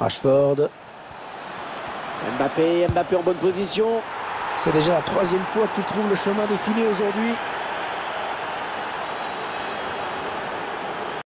Ashford, Mbappé, Mbappé en bonne position. C'est déjà la troisième fois qu'il trouve le chemin défilé aujourd'hui.